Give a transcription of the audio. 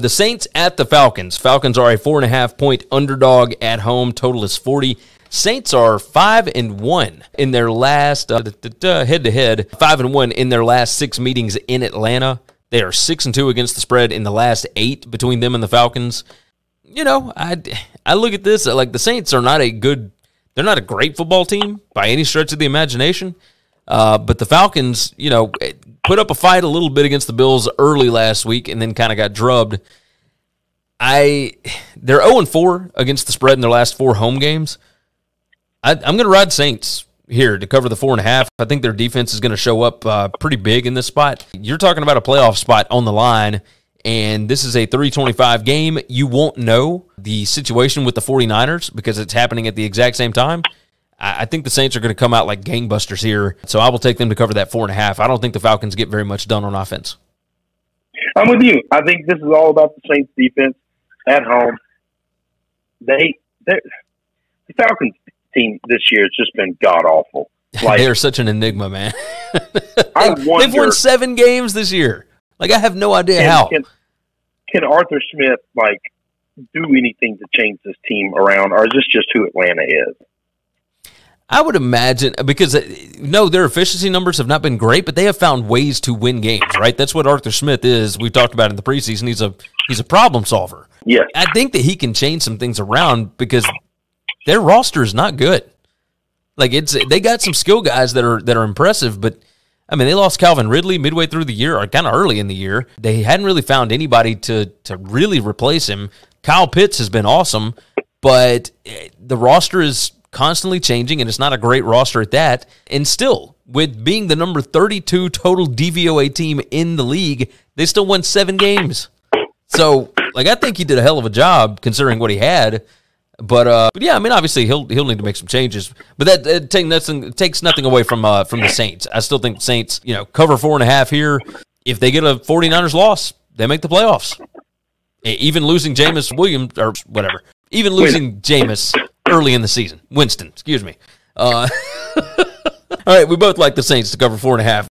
The Saints at the Falcons. Falcons are a four and a half point underdog at home. Total is 40. Saints are five and one in their last head to head. Five and one in their last six meetings in Atlanta. They are six and two against the spread in the last eight between them and the Falcons. You know, I I look at this like the Saints are not a good. They're not a great football team by any stretch of the imagination. Uh, but the Falcons, you know, put up a fight a little bit against the Bills early last week and then kind of got drubbed. I they're 0 4 against the spread in their last four home games. I, am going to ride Saints here to cover the four and a half. I think their defense is going to show up uh, pretty big in this spot. You're talking about a playoff spot on the line, and this is a 325 game. You won't know the situation with the 49ers because it's happening at the exact same time. I think the Saints are going to come out like gangbusters here, so I will take them to cover that four and a half. I don't think the Falcons get very much done on offense. I'm with you. I think this is all about the Saints defense at home. They, the Falcons team this year has just been god awful. Like, they are such an enigma, man. they, wonder, they've won seven games this year. Like I have no idea can, how. Can, can Arthur Smith like do anything to change this team around, or is this just who Atlanta is? I would imagine because uh, no, their efficiency numbers have not been great, but they have found ways to win games. Right, that's what Arthur Smith is. We've talked about in the preseason. He's a he's a problem solver. Yeah, I think that he can change some things around because their roster is not good. Like it's they got some skill guys that are that are impressive, but I mean they lost Calvin Ridley midway through the year or kind of early in the year. They hadn't really found anybody to to really replace him. Kyle Pitts has been awesome, but eh, the roster is constantly changing, and it's not a great roster at that. And still, with being the number 32 total DVOA team in the league, they still won seven games. So, like, I think he did a hell of a job considering what he had. But, uh, but yeah, I mean, obviously he'll he'll need to make some changes. But that it take nothing takes nothing away from uh, from the Saints. I still think Saints, you know, cover four and a half here. If they get a 49ers loss, they make the playoffs. Even losing Jameis Williams or whatever, even losing Jameis early in the season. Winston, excuse me. Uh, all right, we both like the Saints to cover four and a half.